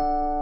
you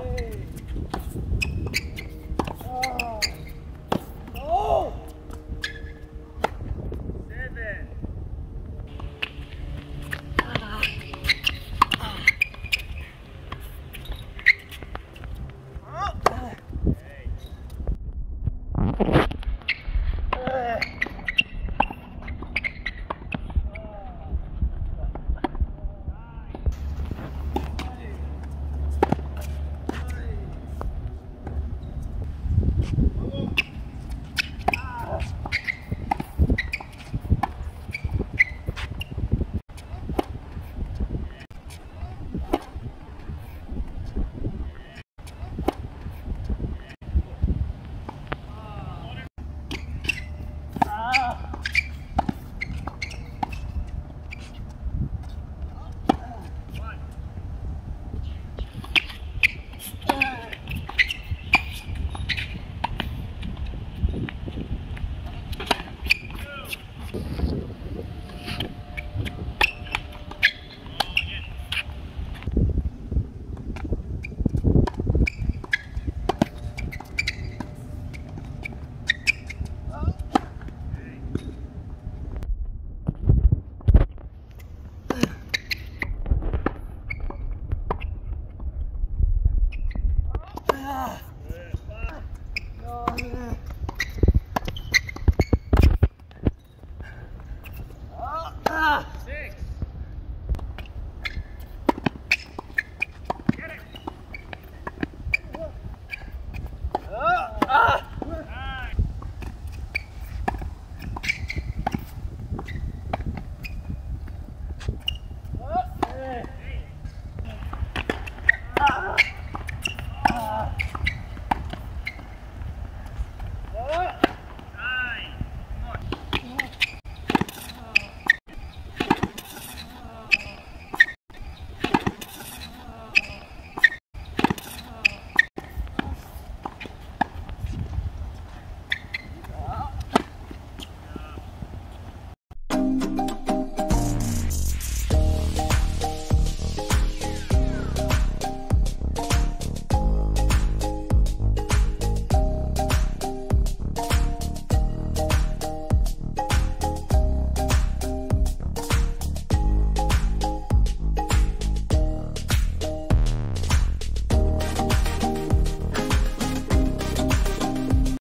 Yay! Bravo.